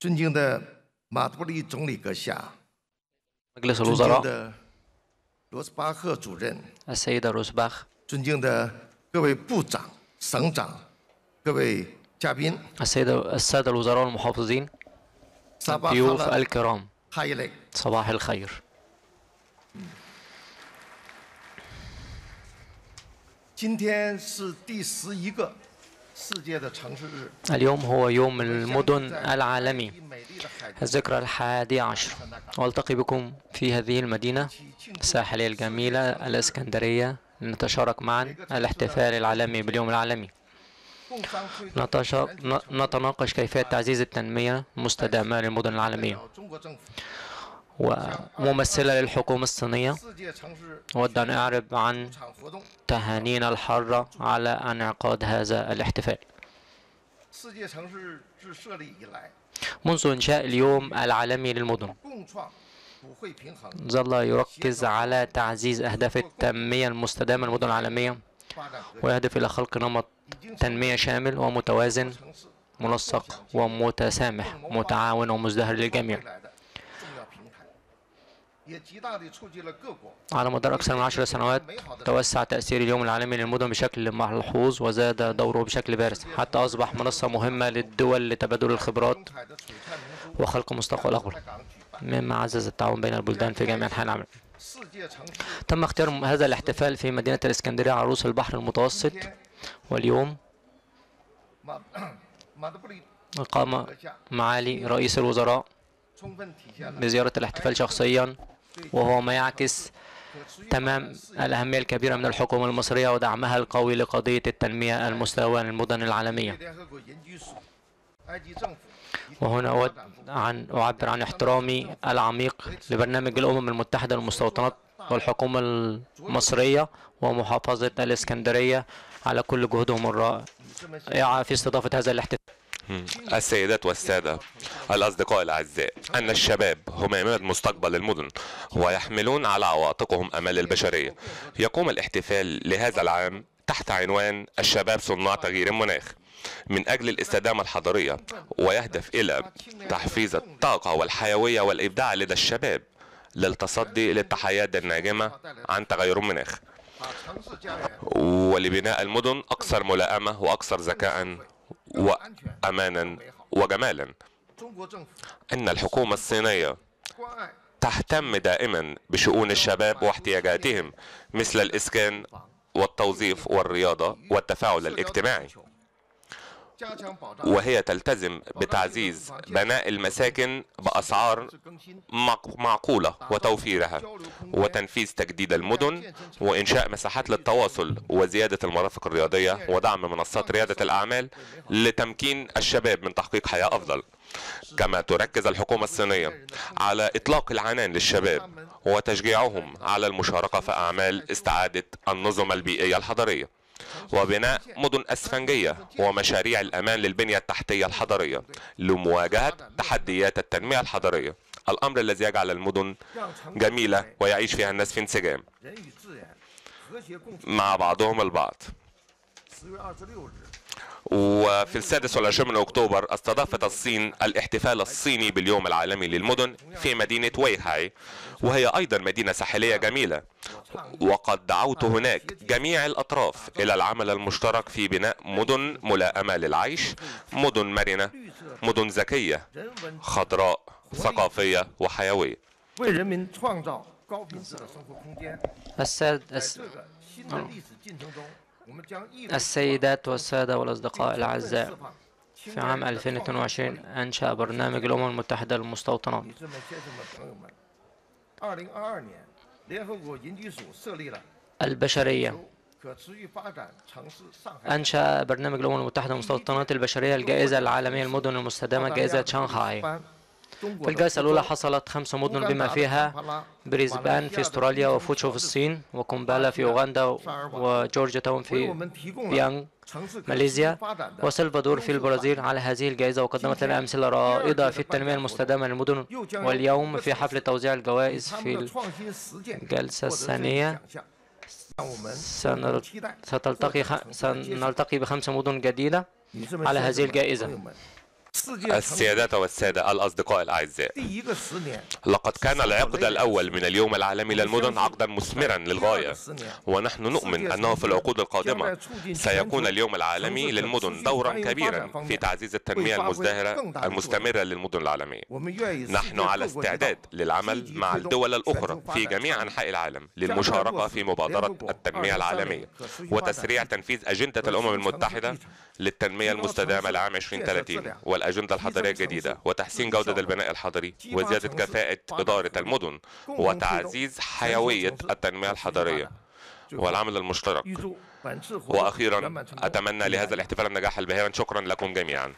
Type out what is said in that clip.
尊敬的马德布利总理阁下， مجلس 尊敬 الوزراء 的罗斯巴赫主任， السيدة روسباخ 尊敬的各位部长、省长，各位嘉宾， السيدة السادة الوزراء والمحافظين 萨巴哈 ضيوف 勒 الكرام 哈伊雷， صباح الخير 今天是第十一个世界的城市日， اليوم هو يوم المدن العالمي. الذكرى الحادي عشر. وألتقي بكم في هذه المدينة الساحلية الجميلة الإسكندرية. لنتشارك معا الاحتفال العالمي باليوم العالمي. نتناقش كيفية تعزيز التنمية المستدامة للمدن العالمية. وممثلة للحكومة الصينية. ودنا أعرب عن تهانينا الحارة على انعقاد هذا الاحتفال. منذ إنشاء اليوم العالمي للمدن ظل يركز على تعزيز أهداف التنمية المستدامة للمدن العالمية ويهدف إلى خلق نمط تنمية شامل ومتوازن منسق ومتسامح متعاون ومزدهر للجميع. على مدار أكثر من عشر سنوات توسع تأثير اليوم العالمي للمدن بشكل ملحوظ وزاد دوره بشكل بارز حتى أصبح منصة مهمة للدول لتبادل الخبرات وخلق مستقبل أفضل مما عزز التعاون بين البلدان في جميع أنحاء العالم. تم اختيار هذا الاحتفال في مدينة الإسكندرية عروس البحر المتوسط. واليوم قام معالي رئيس الوزراء بزيارة الاحتفال شخصياً. وهو ما يعكس تمام الأهمية الكبيرة من الحكومة المصرية ودعمها القوي لقضية التنمية المستوى للمدن العالمية. وهنا أود أن أعبر عن احترامي العميق لبرنامج الأمم المتحدة للمستوطنات والحكومة المصرية ومحافظة الإسكندرية على كل جهودهم الرائعة في استضافة هذا الاحتفال. السيدات والسادة الأصدقاء الأعزاء أن الشباب هم إمامة مستقبل المدن ويحملون على عواتقهم أمال البشرية. يقوم الاحتفال لهذا العام تحت عنوان الشباب صناع تغيير المناخ من أجل الاستدامة الحضرية ويهدف إلى تحفيز الطاقة والحيوية والإبداع لدى الشباب للتصدي للتحيات الناجمة عن تغير المناخ ولبناء المدن أكثر ملائمة وأكثر ذكاء أمانا وجمالا. إن الحكومة الصينية تهتم دائما بشؤون الشباب واحتياجاتهم مثل الإسكان والتوظيف والرياضة والتفاعل الاجتماعي. وهي تلتزم بتعزيز بناء المساكن بأسعار معقولة وتوفيرها وتنفيذ تجديد المدن وإنشاء مساحات للتواصل وزيادة المرافق الرياضية ودعم منصات ريادة الأعمال لتمكين الشباب من تحقيق حياة أفضل. كما تركز الحكومة الصينية على إطلاق العنان للشباب وتشجيعهم على المشاركة في أعمال استعادة النظم البيئية الحضرية. وبناء مدن أسفنجية ومشاريع الأمان للبنية التحتية الحضرية لمواجهة تحديات التنمية الحضرية. الأمر الذي يجعل المدن جميلة ويعيش فيها الناس في انسجام. مع بعضهم البعض. وفي السادس والعشرين من أكتوبر استضافت الصين الاحتفال الصيني باليوم العالمي للمدن في مدينة ويهاي وهي أيضا مدينة ساحلية جميلة. وقد دعوت هناك جميع الأطراف إلى العمل المشترك في بناء مدن ملائمة للعيش مدن مرنة مدن ذكية خضراء ثقافية وحيوية. السادس السيدات والسادة والأصدقاء الأعزاء في عام 2022 أنشأ برنامج الأمم المتحدة للمستوطنات البشرية. أنشأ برنامج الأمم المتحدة للمستوطنات البشرية الجائزة العالمية للمدن المستدامة جائزة شانغهاي. في الجلسة الأولى حصلت خمس مدن بما فيها بريسبان في أستراليا وفوتشو في الصين وكومبالا في أوغندا وجورجيا تاون في بينانغ ماليزيا وسلفادور في البرازيل على هذه الجائزة وقدمت لنا أمثلة رائدة في التنمية المستدامة للمدن واليوم في حفل توزيع الجوائز في الجلسة الثانية. ستلتقي خ... سنلتقي بخمس مدن جديدة على هذه الجائزة. السيادات والسادة الأصدقاء الأعزاء. لقد كان العقد الأول من اليوم العالمي للمدن عقدا مثمرا للغاية. ونحن نؤمن أنه في العقود القادمة سيكون اليوم العالمي للمدن دورا كبيرا في تعزيز التنمية المزدهرة المستمرة للمدن العالمية. نحن على استعداد للعمل مع الدول الأخرى في جميع أنحاء العالم للمشاركة في مبادرة التنمية العالمية وتسريع تنفيذ أجندة الأمم المتحدة للتنمية المستدامة لعام 2030 والأجندة الحضرية الجديدة وتحسين جودة البناء الحضري وزيادة كفاءة إدارة المدن وتعزيز حيوية التنمية الحضرية والعمل المشترك. وأخيرا أتمنى لهذا الاحتفال النجاح الباهرا. شكرا لكم جميعا.